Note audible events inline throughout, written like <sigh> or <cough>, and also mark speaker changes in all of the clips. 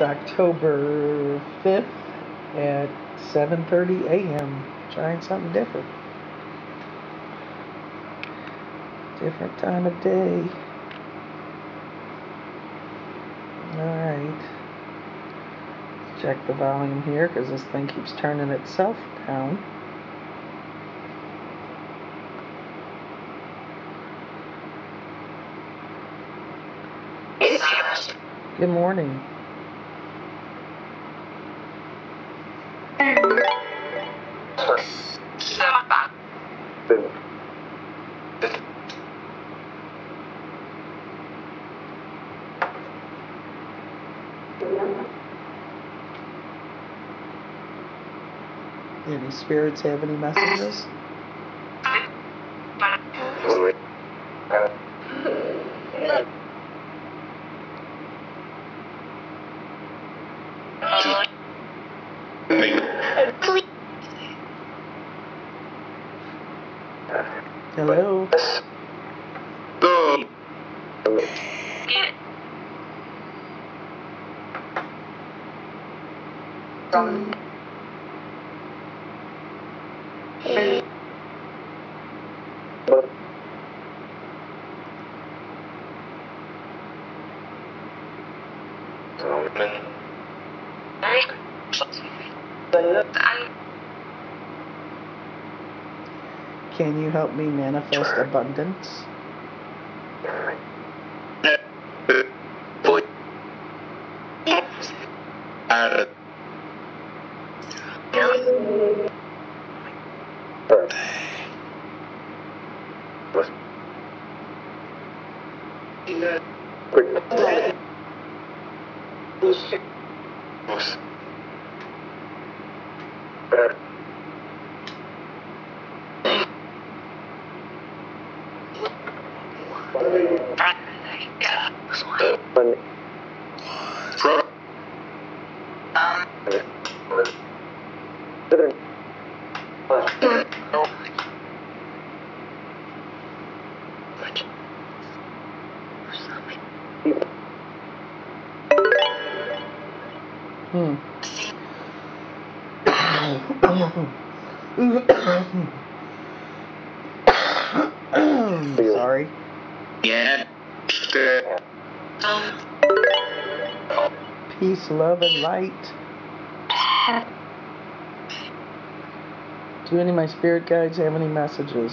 Speaker 1: October 5th at 7:30 a.m. Trying something different. Different time of day. All right. Check the volume here because this thing keeps turning itself down. Good morning. Any spirits have any messages? Can you help me manifest abundance? Uh, you. Birthday was was was Hmm. Sorry.
Speaker 2: Yeah.
Speaker 1: Peace, love, and light. Do any of my spirit guides have any messages?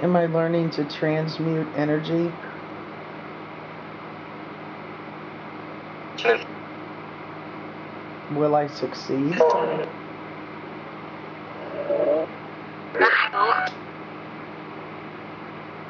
Speaker 1: Am I learning to transmute energy? Will I succeed?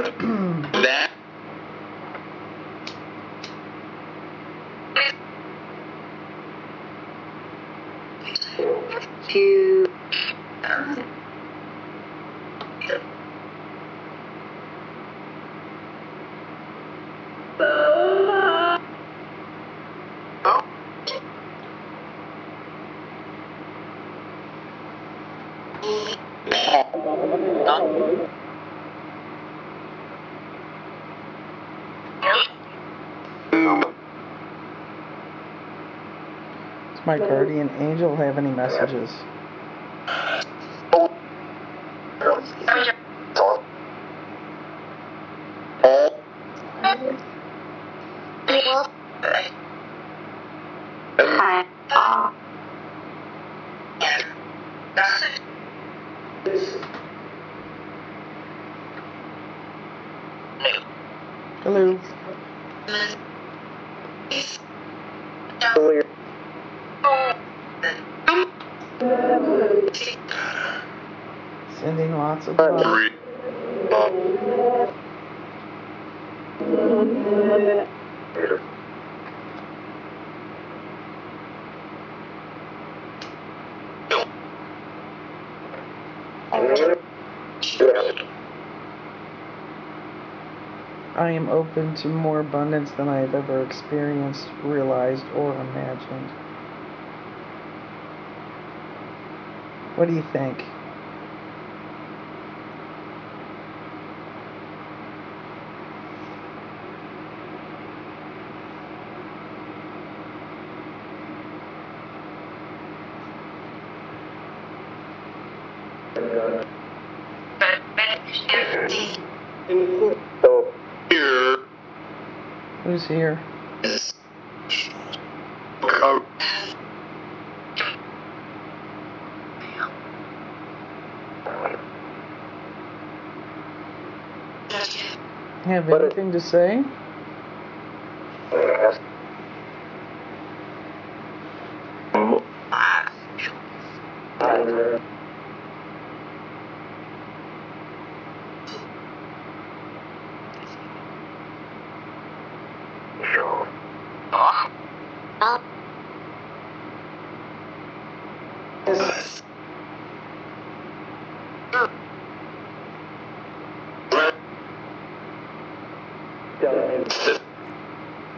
Speaker 1: <clears throat>
Speaker 2: That
Speaker 1: my guardian angel have any messages? Hello. Sending lots of love. I am open to more abundance than I have ever experienced, realized, or imagined. What do you think? Who's here? Have anything to say?
Speaker 3: Oh.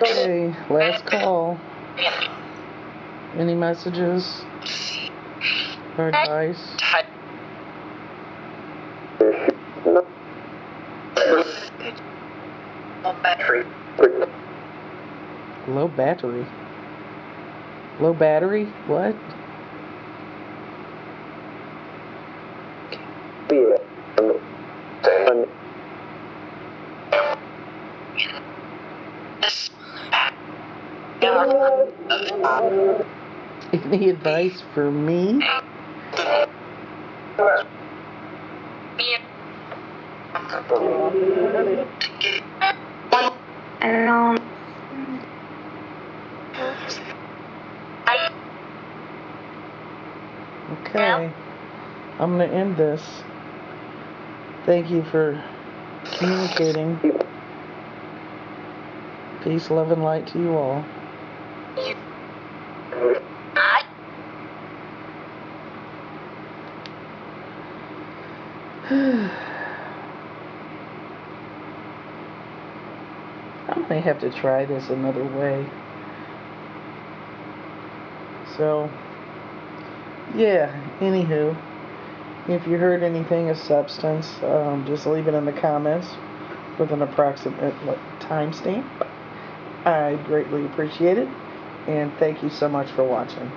Speaker 1: Okay, last call. Any messages or advice? Low battery. Low battery? Low battery? What? Any advice for me? Okay. I'm going to end this. Thank you for communicating. Peace, love, and light to you all. I may have to try this another way. So, yeah, anywho, if you heard anything of substance, um, just leave it in the comments with an approximate timestamp. I greatly appreciate it, and thank you so much for watching.